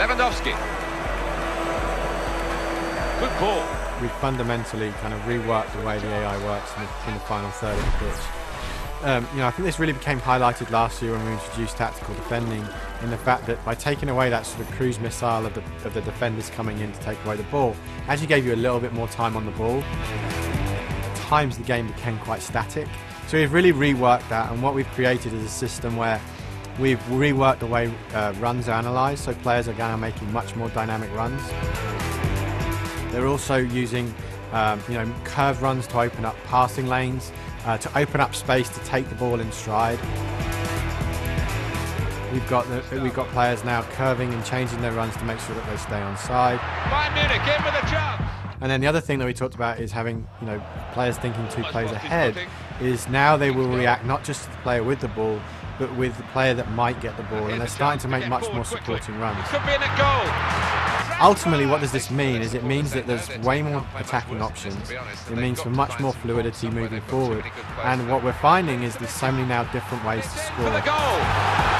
Lewandowski. Good ball. We fundamentally kind of reworked the way the AI works in the, in the final third of the pitch. Um, you know, I think this really became highlighted last year when we introduced tactical defending in the fact that by taking away that sort of cruise missile of the, of the defenders coming in to take away the ball, actually gave you a little bit more time on the ball. At times the game became quite static. So we've really reworked that and what we've created is a system where we've reworked the way uh, runs are analysed so players are now making much more dynamic runs. They're also using um, you know, curve runs to open up passing lanes, uh, to open up space to take the ball in stride. We've got the, we've got players now curving and changing their runs to make sure that they stay on side. Bayern Munich in with a chance. And then the other thing that we talked about is having you know players thinking two plays ahead. Is now they will react not just to the player with the ball, but with the player that might get the ball, and they're starting to make much more supporting runs. Could be in a goal. Ultimately, what does this mean? Is it means that there's way more attacking options. It means for much more fluidity moving forward. And what we're finding is there's so many now different ways to score.